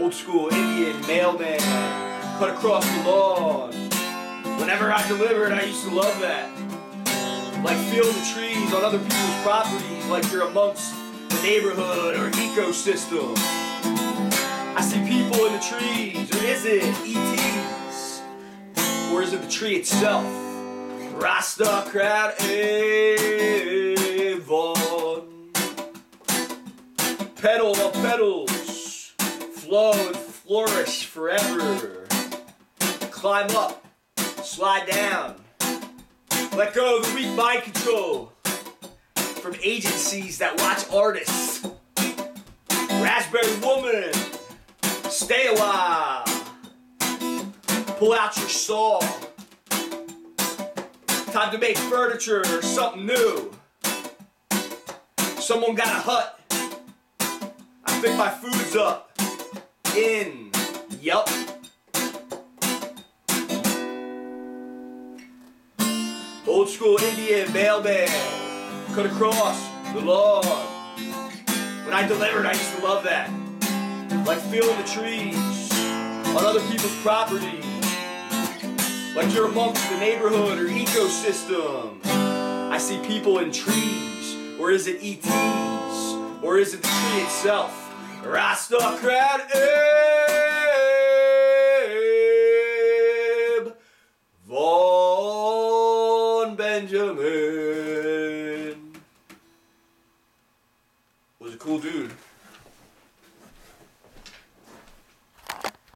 Old school Indian mailman cut across the lawn. Whenever I delivered, I used to love that. Like feel the trees on other people's properties, like you're amongst the neighborhood or ecosystem. I see people in the trees, or is it ETs? Or is it the tree itself? Rasta crowd Avon. Pedal on pedals, flow and flourish forever. Climb up, slide down. Let go of the weak mind control from agencies that watch artists. Raspberry Woman, stay a while. Pull out your saw. Time to make furniture or something new. Someone got a hut. I think my food's up. In. Yup. Old school Indian mailman. Cut across the lawn. When I delivered, I used to love that. Like feeling the trees on other people's property. Like you're amongst the neighborhood or ecosystem. I see people in trees. Or is it ETs? Or is it the tree itself? Crowd Abe Von Benjamin was a cool dude.